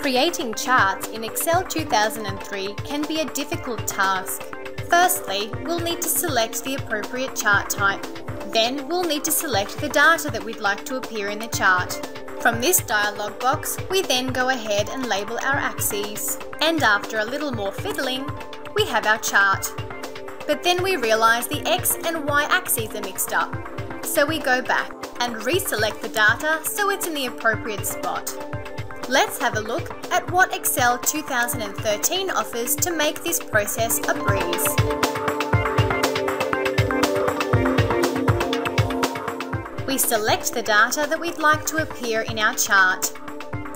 Creating charts in Excel 2003 can be a difficult task. Firstly, we'll need to select the appropriate chart type. Then we'll need to select the data that we'd like to appear in the chart. From this dialog box, we then go ahead and label our axes. And after a little more fiddling, we have our chart. But then we realise the X and Y axes are mixed up. So we go back and reselect the data so it's in the appropriate spot. Let's have a look at what Excel 2013 offers to make this process a breeze. We select the data that we'd like to appear in our chart.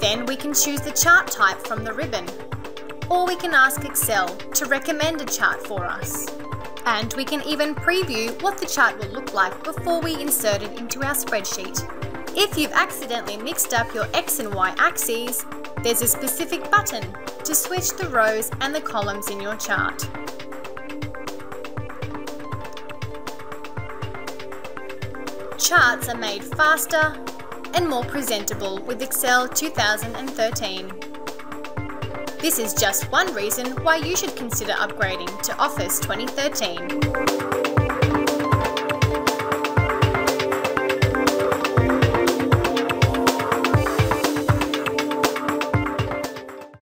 Then we can choose the chart type from the ribbon. Or we can ask Excel to recommend a chart for us. And we can even preview what the chart will look like before we insert it into our spreadsheet. If you've accidentally mixed up your X and Y axes, there's a specific button to switch the rows and the columns in your chart. Charts are made faster and more presentable with Excel 2013. This is just one reason why you should consider upgrading to Office 2013.